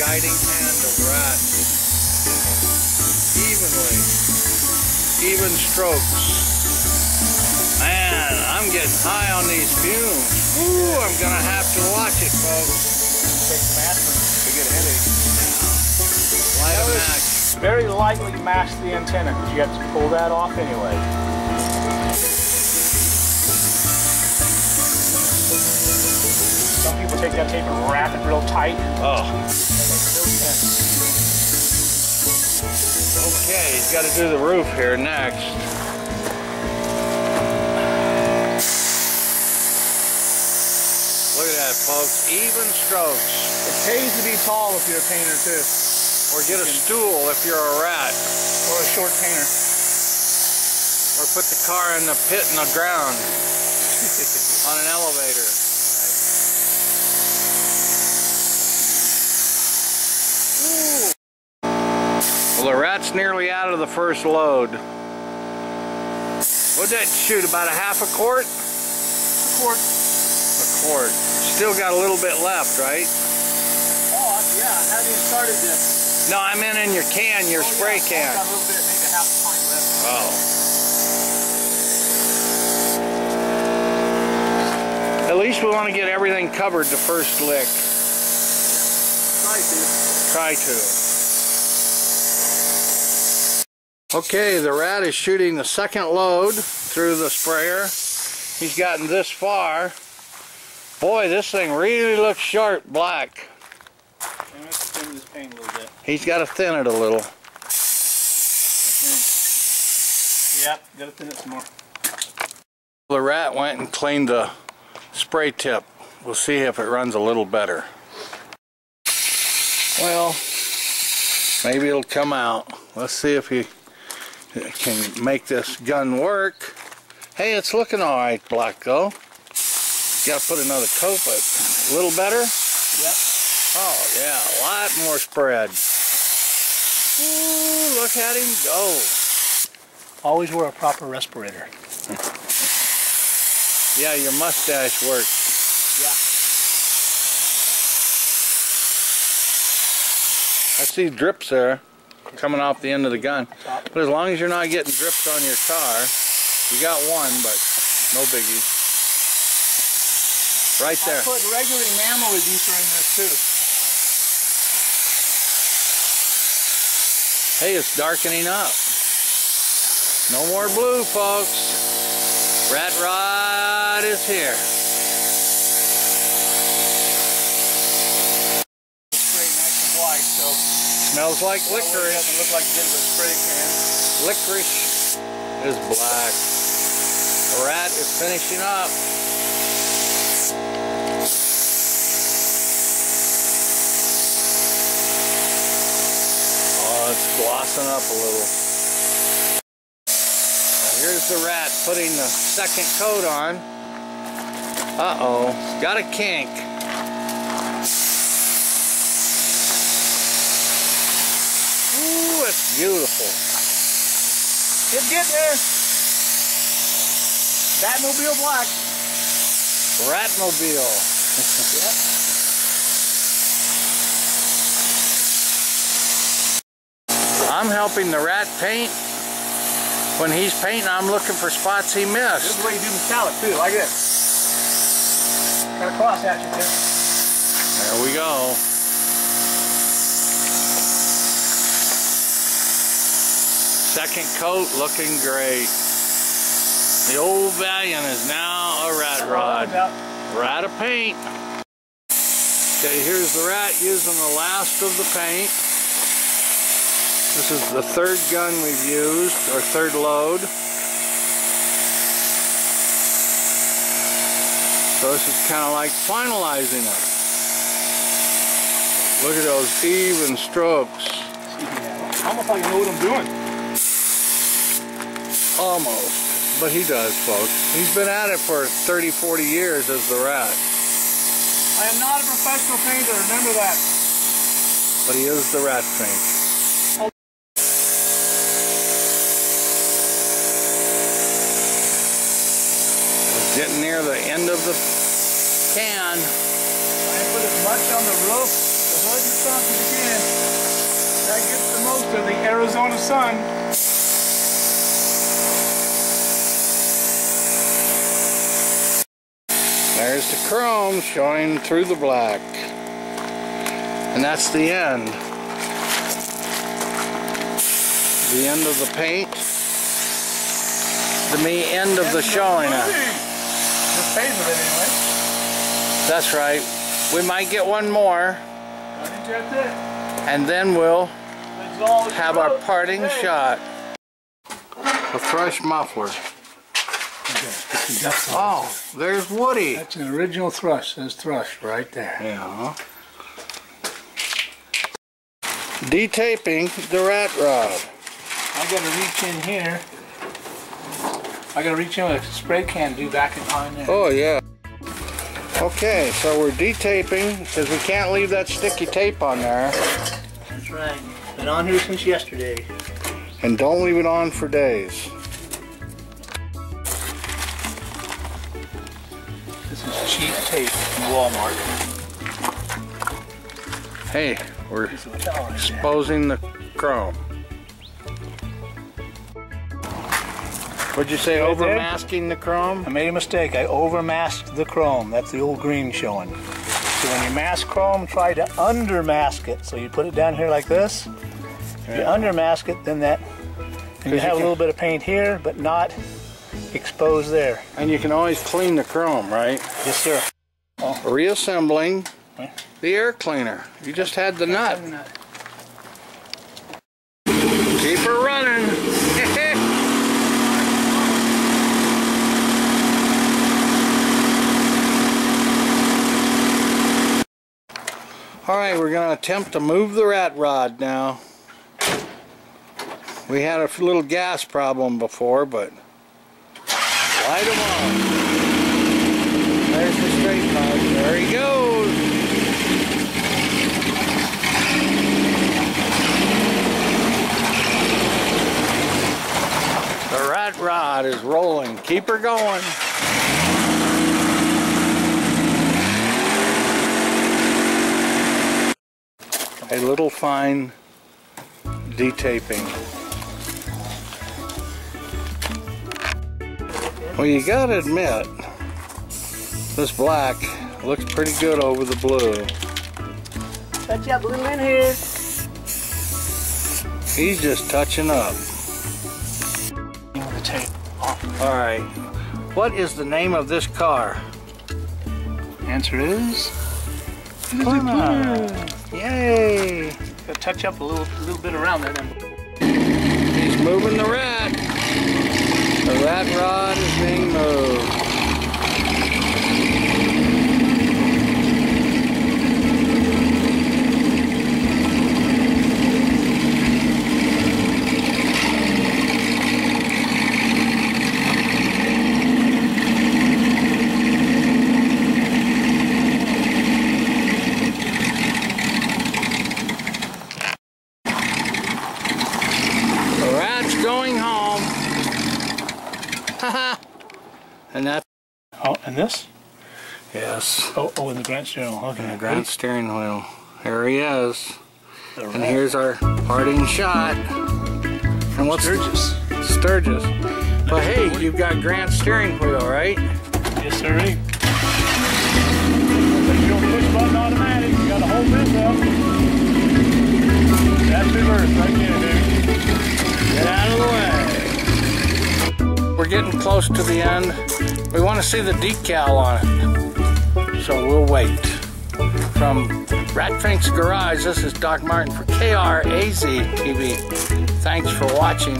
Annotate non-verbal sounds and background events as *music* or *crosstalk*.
guiding hand of rat. Evenly. Even strokes. Man, I'm getting high on these fumes. Ooh, I'm gonna have to watch it, folks. Take aspirin to get a headache. Light a match. Very lightly mask the antenna because you have to pull that off anyway. Take that tape and wrap it real tight. Oh, That makes no sense. okay. He's got to do the roof here next. Look at that, folks. Even strokes. It pays to be tall if you're a painter too, Or get a stool if you're a rat. or a short painter. Or put the car in the pit in the ground *laughs* on an elevator. Well, the rat's nearly out of the first load. What'd that shoot? About a half a quart? A quart. A quart. Still got a little bit left, right? Oh yeah, haven't even started this. No, I meant in your can, your Oh, spray I've can. got a little bit, maybe a half a pint left. Oh. At least we want to get everything covered the first lick. Try to. Try to. Okay, the rat is shooting the second load through the sprayer. He's gotten this far. Boy, this thing really looks sharp black. And let's thin this paint a little bit. He's got to thin it a little. Yep, gotta thin it some more. The rat went and cleaned the spray tip. We'll see if it runs a little better. Well, maybe it'll come out. Let's see if he can make this gun work. Hey, it's looking all right, Black, though. Got to put another coat, but a little better? Yep. Oh, yeah, a lot more spread. Ooh, look at him go. Always wear a proper respirator. *laughs* Yeah, your mustache works. Yeah. I see drips there coming off the end of the gun. But as long as you're not getting drips on your car, you got one, but no biggie. Right there. I put regular enamel reducer in this too. Hey, it's darkening up. No more blue, folks. Rat Rod is here. Spray nice and white, so Smells like it licorice. doesn't look like it a spray can. Licorice is black. The rat is finishing up. Oh, it's glossing up a little. Now here's the rat putting the second coat on. Uh-oh, got a kink. Ooh, it's beautiful. It's getting there. Batmobile black. Ratmobile. Yep. I'm helping the rat paint. When he's painting, I'm looking for spots he missed. This is the way you do metallic too, like this. Got a cross hatchet there. There we go. Second coat looking great. The old Valiant is now a rat rod. Rat of paint. Okay, here's the rat using the last of the paint. This is the third gun we've used, or third load. So this is kind of like finalizing it. Look at those even strokes. Almost like I know what I'm doing. Almost. But he does, folks. He's been at it for 30, 40 years as the rat. I am not a professional painter, remember that. But he is the rat paint. We're getting near the end of the can. I put as much on the roof, the hood and something again. That gets the most of the Arizona sun. There's the chrome showing through the black. And that's the end. The end of the paint. The me end of the showing. Just with it anyway. That's right. We might get one more, and then we'll have our parting shot. A fresh muffler. That's, Oh, there's Woody. that's an original thrush. Says thrush right there. Yeah. Detaping the rat rod. I gotta reach in here. I gotta reach in with a spray can do back in behind there. Oh yeah. Okay, so we're detaping because we can't leave that sticky tape on there. That's right. Been on here since yesterday. And don't leave it on for days. This is cheap tape from Walmart. Hey, we're This is what I like. exposing the chrome. What'd you say, there? overmasking the chrome? I made a mistake. I overmasked the chrome. That's the old green showing. So when you mask chrome, try to undermask it. So you put it down here like this. If you undermask it, then that, and you you have a little bit of paint here, but not exposed there. And you can always clean the chrome, right? Yes, sir. Reassembling Okay. the air cleaner. You just had the nut. Keep her running. *laughs* All right, we're going to attempt to move the rat rod now. We had a little gas problem before, but light him on. There's the straight rod. There he goes. The rat rod is rolling. Keep her going. A little fine detaping. Well, you gotta admit, this black looks pretty good over the blue. Touch up a little in here. He's just touching up. The tape off. All right. What is the name of this car? Answer is. Plymouth. Yay! Gotta touch up a little, little bit around there. Then. He's moving the rat. The rat rod is being moved. Going. *laughs* and that, Oh, and this? yes, Oh, oh, in the Grant Journal. Okay. the Grant steering wheel. Here he is. And here's our parting shot. And what's Sturgis. Sturgis. But hey, you've got Grant steering wheel, right? Yes, sir. But you push button automatic. You gotta hold this up. That's reverse right there, baby. Get out of the way. Getting close to the end. We want to see the decal on it. So we'll wait. From Rat Fink's Garage, this is Doc Martin for KRAZ TV. Thanks for watching.